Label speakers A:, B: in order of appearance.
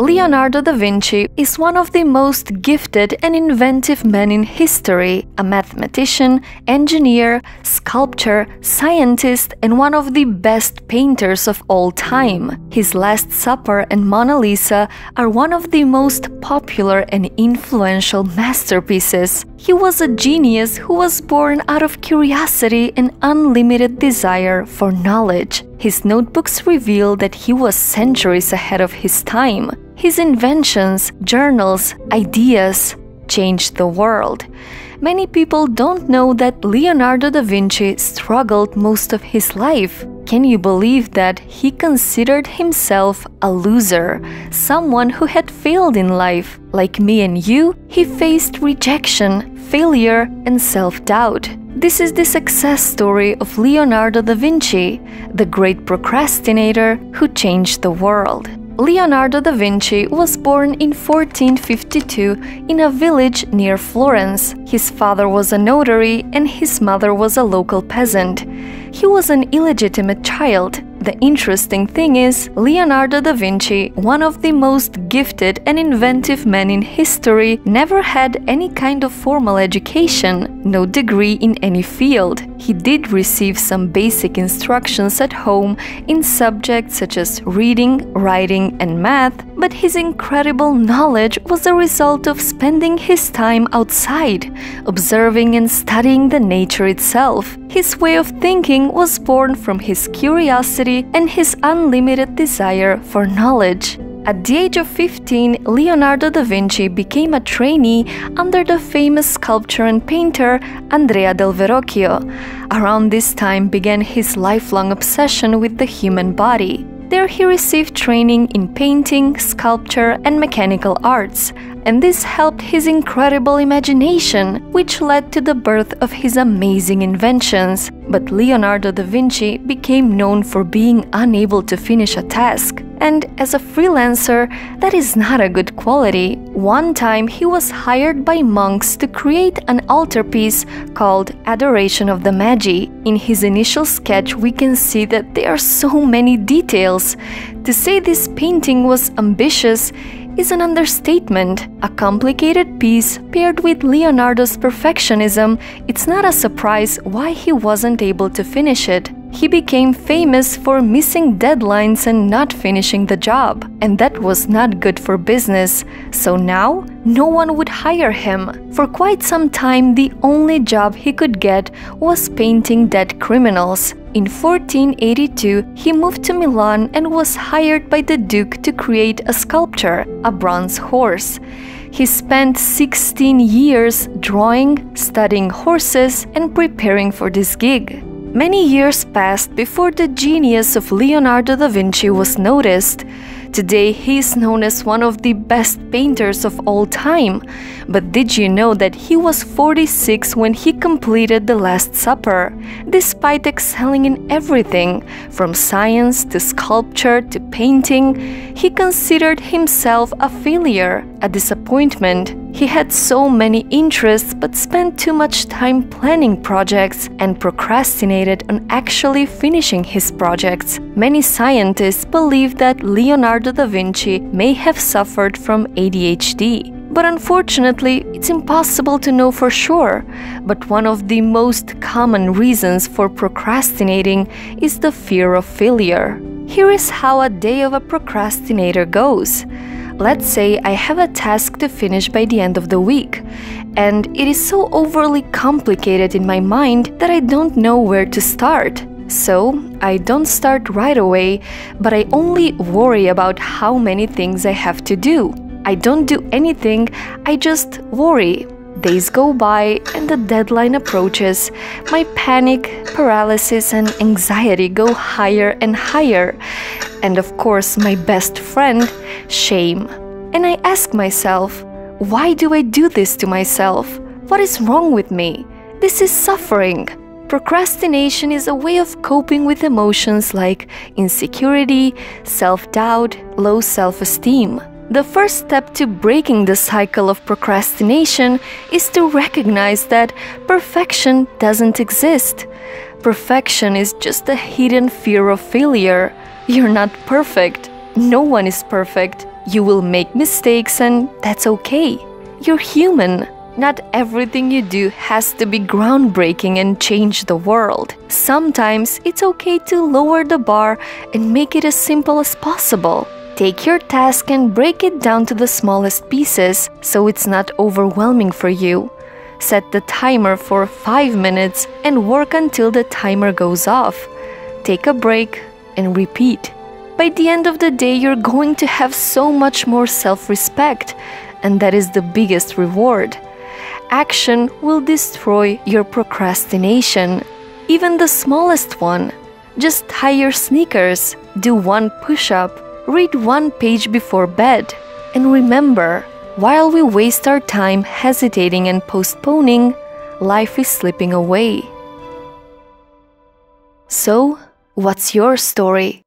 A: Leonardo da Vinci is one of the most gifted and inventive men in history, a mathematician, engineer, sculptor, scientist, and one of the best painters of all time. His Last Supper and Mona Lisa are one of the most popular and influential masterpieces. He was a genius who was born out of curiosity and unlimited desire for knowledge. His notebooks reveal that he was centuries ahead of his time. His inventions, journals, ideas changed the world. Many people don't know that Leonardo da Vinci struggled most of his life. Can you believe that he considered himself a loser, someone who had failed in life? Like me and you, he faced rejection, failure, and self doubt. This is the success story of Leonardo da Vinci, the great procrastinator who changed the world. Leonardo da Vinci was born in 1452 in a village near Florence. His father was a notary and his mother was a local peasant. He was an illegitimate child. The interesting thing is, Leonardo da Vinci, one of the most gifted and inventive men in history, never had any kind of formal education, no degree in any field. He did receive some basic instructions at home in subjects such as reading, writing, and math, but his incredible knowledge was a result of spending his time outside, observing and studying the nature itself. His way of thinking was born from his curiosity and his unlimited desire for knowledge. At the age of 15, Leonardo da Vinci became a trainee under the famous sculptor and painter Andrea del Verrocchio. Around this time began his lifelong obsession with the human body. There he received training in painting, sculpture, and mechanical arts, and this helped his incredible imagination, which led to the birth of his amazing inventions. But Leonardo da Vinci became known for being unable to finish a task. And as a freelancer, that is not a good quality. One time he was hired by monks to create an altarpiece called Adoration of the Magi. In his initial sketch, we can see that there are so many details. To say this painting was ambitious is an understatement. A complicated piece paired with Leonardo's perfectionism, it's not a surprise why he wasn't able to finish it. He became famous for missing deadlines and not finishing the job, and that was not good for business. So now, no one would hire him. For quite some time, the only job he could get was painting dead criminals. In 1482, he moved to Milan and was hired by the Duke to create a sculpture, a bronze horse. He spent 16 years drawing, studying horses, and preparing for this gig. Many years passed before the genius of Leonardo da Vinci was noticed. Today, he is known as one of the best painters of all time. But did you know that he was 46 when he completed The Last Supper? Despite excelling in everything, from science to sculpture to painting, he considered himself a failure, a disappointment. He had so many interests but spent too much time planning projects and procrastinated on actually finishing his projects. Many scientists believe that Leonardo da Vinci may have suffered from ADHD. But unfortunately, it's impossible to know for sure. But one of the most common reasons for procrastinating is the fear of failure. Here is how a day of a procrastinator goes. Let's say I have a task to finish by the end of the week, and it is so overly complicated in my mind that I don't know where to start. So, I don't start right away, but I only worry about how many things I have to do. I don't do anything, I just worry. Days go by and the deadline approaches. My panic, paralysis, and anxiety go higher and higher. And of course, my best friend, shame. And I ask myself, why do I do this to myself? What is wrong with me? This is suffering. Procrastination is a way of coping with emotions like insecurity, self doubt, low self esteem. The first step to breaking the cycle of procrastination is to recognize that perfection doesn't exist. Perfection is just a hidden fear of failure. You're not perfect. No one is perfect. You will make mistakes, and that's okay. You're human. Not everything you do has to be groundbreaking and change the world. Sometimes it's okay to lower the bar and make it as simple as possible. Take your task and break it down to the smallest pieces so it's not overwhelming for you. Set the timer for 5 minutes and work until the timer goes off. Take a break and repeat. By the end of the day, you're going to have so much more self respect, and that is the biggest reward. Action will destroy your procrastination, even the smallest one. Just tie your sneakers, do one push up, read one page before bed, and remember while we waste our time hesitating and postponing, life is slipping away. So, what's your story?